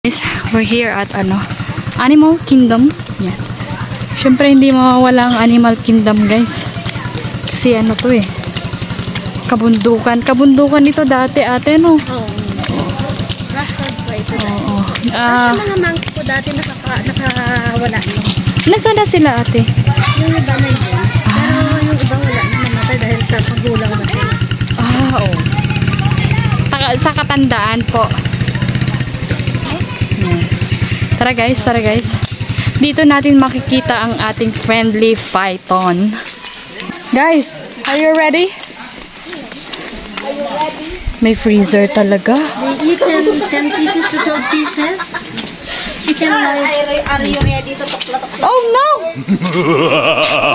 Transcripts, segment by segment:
Guys, we're here at ano, Animal Kingdom. Yan. Siyempre, hindi mawawala ang Animal Kingdom, guys. Kasi ano to eh. Kabundukan. Kabundukan ito dati, ate, no? Oo. Rashford po ito. Oo. Ah, Kasi mga monkey dati nakaka, nakawala na. nasaan na sila, ate? Yung iba na yun. Pero yung iba wala na namatay dahil sa pagulang na sila. Ah, oo. Taka- Sa katandaan po. Tara guys, tara guys. Dito natin makikita ang ating friendly python. Guys, are you ready? May freezer talaga. They eat 10, 10 pieces to 12 pieces. Chicken rice. Are you ready to tukla-tukla? Oh no!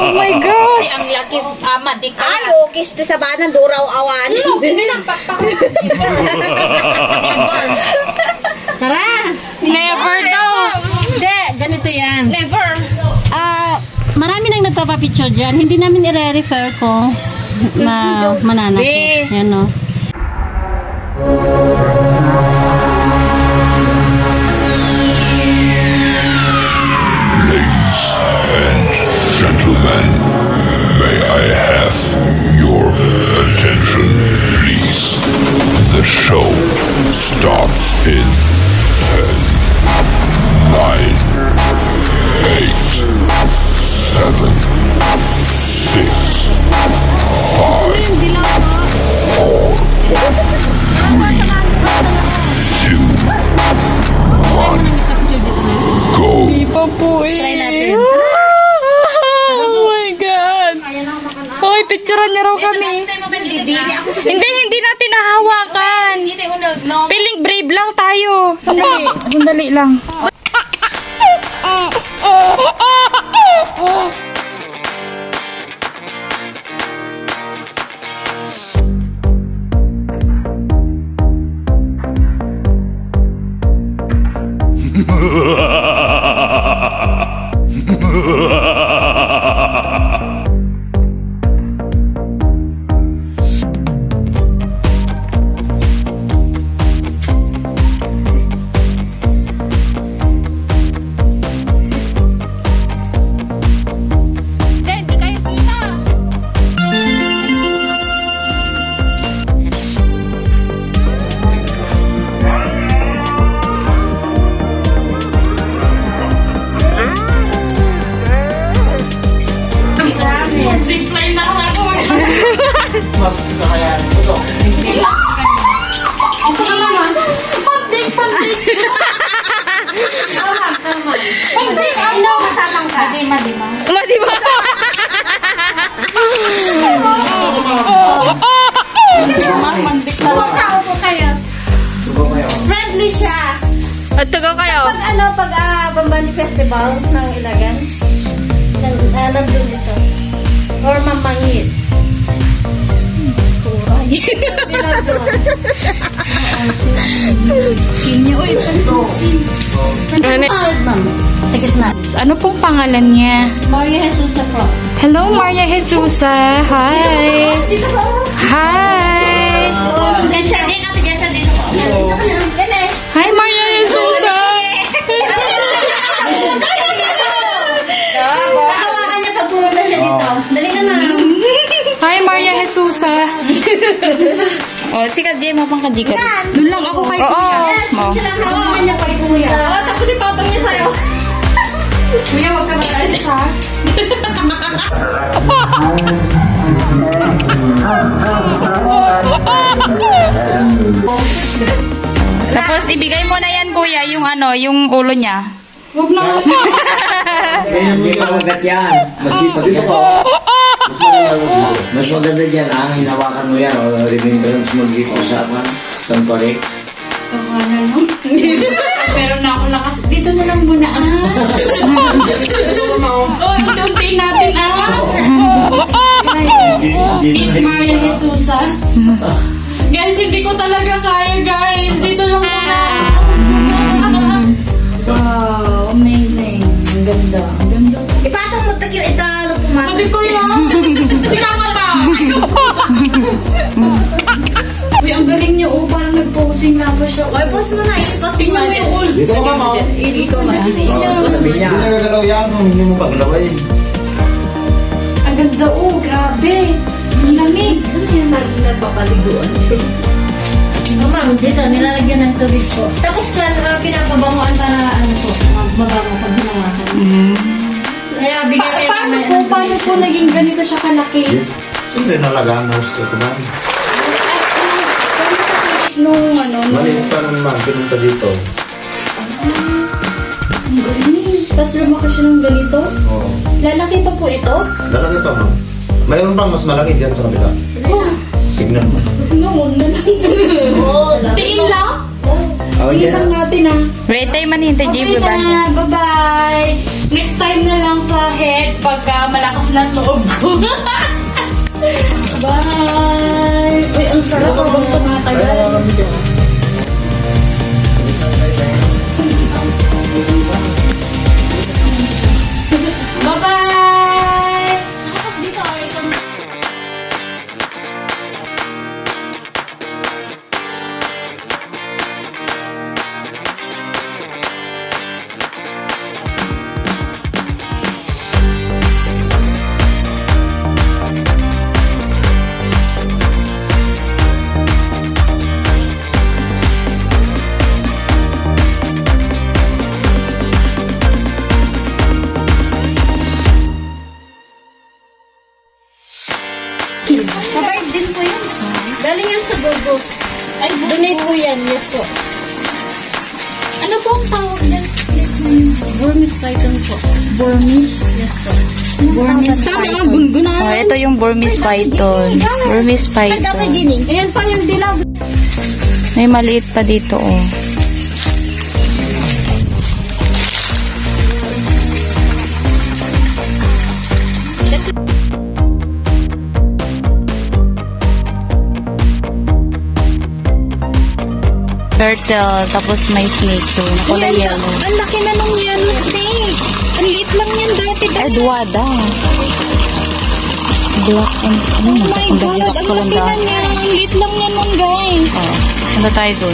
Oh my gosh! Ang laki ama di ka. Ay, okay. Sa banan, duraw awan. Tara! Never daw! Ganito yan. Never. Ah, marami nang nagpapapicture dyan. Hindi namin i-refer ko. Ma mananakit. Yan o. Gentlemen, may I have your attention, please? The show starts in 10, Try natin. Oh my God! Hoy, picturean niya raw kami. Hindi, hindi natin nahawakan. Piling brave lang tayo. Sandali, sandali lang. Hindi At taga kayo. Pag ano, pag ah, Bambani Festival ng Ilagan, nan, ah, nandun ito. Or Mamangit. Skin niya. Uy, Ano? ma'am. Sa gitna. Ano pong pangalan niya? Maria Jesus na po. Hello, Maria Jesusa. Hi. Hi. Dyan sa dito po. Dito ka na. Ganesh. Hi, dito. Dali na ma'am. Hi, Maria Jesusa. oh, si Kadje mo pang kadje ka. Doon lang ako kay Kuya. Mo. Sila hawakan niya kay kuya. Oo, tapos ipatong niya sa'yo. Kuya, huwag ka mag-alis ha. Tapos ibigay mo na yan, Kuya, yung ano, yung ulo niya. Huwag na. Kaya hindi ka ugat yan. Masipag Dito yan. ko. Mas maganda ko dito. Mas maganda dyan ang hinawakan mo yan o remembrance mo dito sa kan. San correct? So, ano, no? Meron na ako lakas. Dito na lang muna, ah. Oh, unti natin, ah. Eat Maria Jesusa. Guys, hindi ko talaga kaya, Tagyo ito, ano pumatong. Sabi ko yun. Sinama pa. Uy, ang galing niyo. Oh, parang nag-posing lang. Tapos siya. Ay, post mo na. I-post mo na. Dito ka mama. Dito ka Oh, Sabi niya. Hindi nagagalaw yan hindi mo paglaway. Ang ganda oh, grabe. Ang lamig. Ano yan? Lagi nagpapaliguan. Ma'am, dito, nilalagyan ng tubig po. Tapos uh, pinapabanguan para ano po, mabango pag hinawakan. Kaya bigyan Pa- kayo paano ng- po, paano po naging ganito siya kalaki? Siyempre nalagaan mo gusto ko man. Nung ano, nung... Maliit pa naman, pinunta dito. Ang galing. Tapos lumaki siya ng ganito. Oo. Lalaki pa po ito? Lalaki pa mo. Mayroon pang mas malaki dyan sa kabila. Oh, Tignan mo. no, na lang. Tingin lang? Oh, lang yeah. natin ah. Rate time man hintay, Okay na, bye-bye. Next time na lang sa head pagka malakas na loob ko. python po. Burmese. Yes po. Burmese python. Oh, ito yung Burmese python. Burmese python. Ayan pa yung dilaw. May maliit pa dito, oh. Turtle, tapos may snake doon. Kulay yellow. Ang laki na nung yellow snake. Ang liit lang yan dati. Ay, duwada. Black and, ano, Oh my ang God, ang laki na niya. Ang liit lang yan nun, guys. Oh, ano tayo?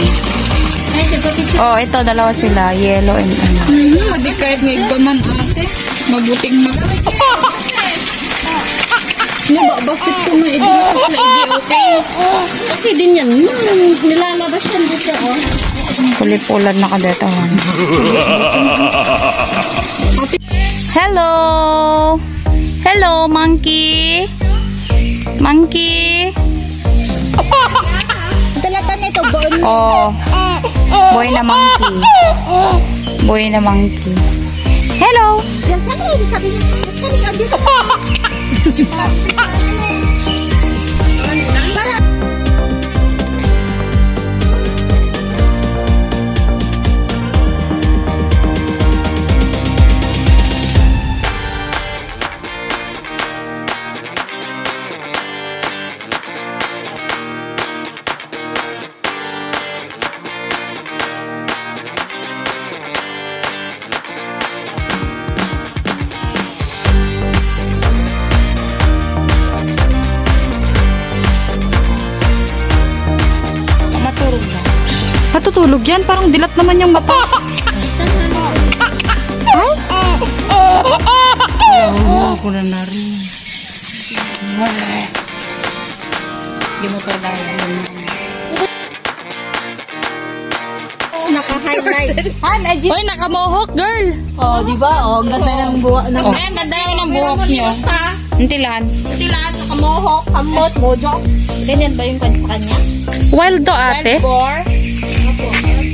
Ay, diba picture? Oh, ito, dalawa sila. Yellow and ano. Hmm, di kahit nga igbaman ate. Mabuting mag... Nga ba, basit ko na idinakas na hindi okay. Okay din yan. Hmm, nilalabas yan. Pulipulan na kadetawan. Hello! Hello, monkey! Monkey! Talatan nito, bon. Oh. Boy na monkey. Boy na monkey. Hello! Yan, Matutulog yan, parang dilat naman yung mata. Ako na na rin. Hindi mo to dahil. Naka-highlight. Uy, nakamohok, girl. Oh, di ba? Oh, ganda ng buwa. Ng Ay, ang ganda naman ng buhok niyo. Untilan. sila, nakamohok, kamot, mojo. Ganyan ba yung kanya? Wild to ate. Alino, saan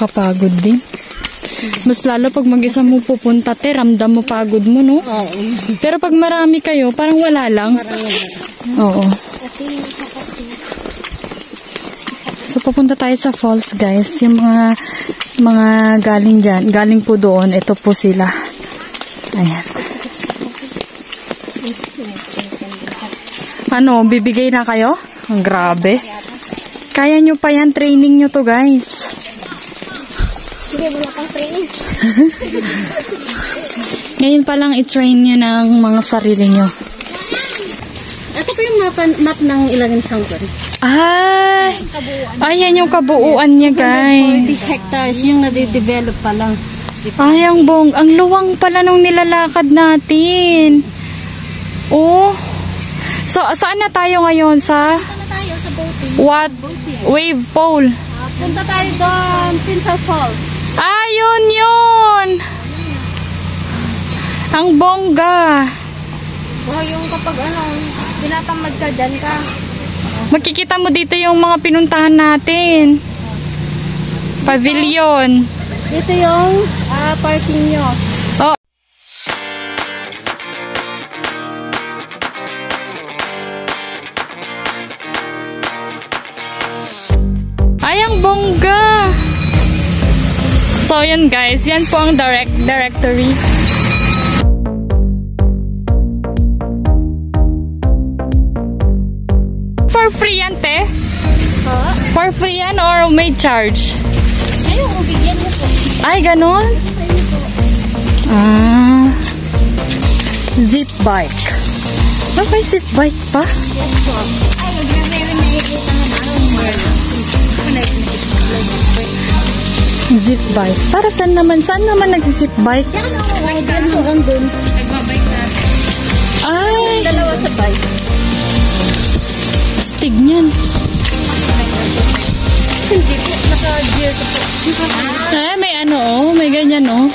Nakakapagod din. Mas lalo pag mag-isa mo pupunta, te, ramdam mo pagod mo, no? Oo. Pero pag marami kayo, parang wala lang. Oo. So, papunta tayo sa falls, guys. Yung mga, mga galing dyan, galing po doon, ito po sila. Ayan. Ano, bibigay na kayo? Ang grabe. Kaya nyo pa yan, training nyo to, guys. Ngayon pa lang i-train nyo ng mga sarili nyo. Ito po yung map, map ng Ilagan Sangkwan. Ay! Ayan yung kabuuan niya, guys. 40 hectares yung nade-develop pa lang. Ay, ang bong, ang luwang pala nung nilalakad natin. Oh. So, saan na tayo ngayon? Sa Punta tayo sa boating. what? Wave pole. Punta tayo doon, Pinsal Falls. Ah, yun. Ang bongga. Oh, yung kapag ano, tinatamad ka dyan ka. Makikita mo dito yung mga pinuntahan natin. Pavilion. Ito yung ah, parking nyo. So, yun guys. Yan po ang direct directory. For free yan, te? For free yan or may charge? Ayun, bigyan mo po. Ay, ganon? Ah. Zip bike. Ah, may zip bike pa? Zip bike. Para saan naman? Saan naman nag-zip bike? Ay, ganito lang dun. Ay, Dalawa sa bike. stig niyan. Hindi po, naka-gear ko po. Ay, may ano oh. May ganyan oh.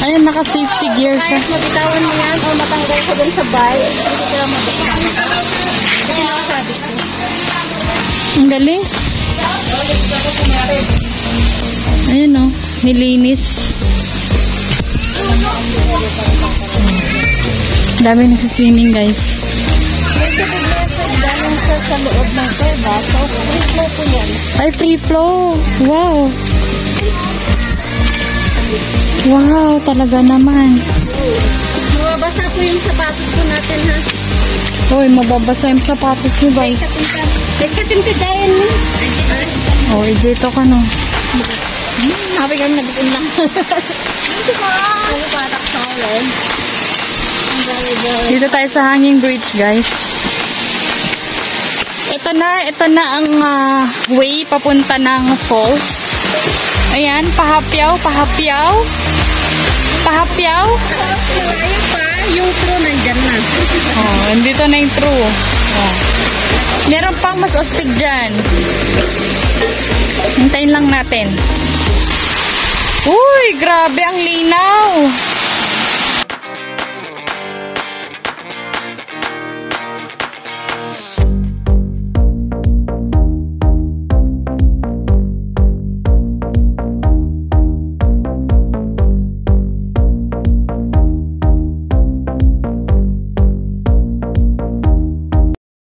Ay, naka-safety gear siya. Kahit mabitawan mo yan o matanggal ko dun sa bike, hindi ka mabitawan. Kasi nakasabi ko. Ang galing. Ayan o, nilinis. Dami nagsiswimming guys. Ay, free flow. Wow. Wow, talaga naman. Mababasa po yung sapatos po natin ha. Uy, mababasa yung sapatos nyo guys. Katinta. May katintidayan mo. Oh, ejito ka no. Sabi kami nabitin lang. Hindi ko. Ano patak sa ulan? Dito tayo sa hanging bridge, guys. Ito na, ito na ang ah, way papunta ng falls. Ayan, pahapyaw, pahapyaw. Pahapyaw. Yung true nandyan na. Oh, andito na yung true. Oh. Meron pang mas ostig dyan. Hintayin lang natin. Uy, grabe ang linaw.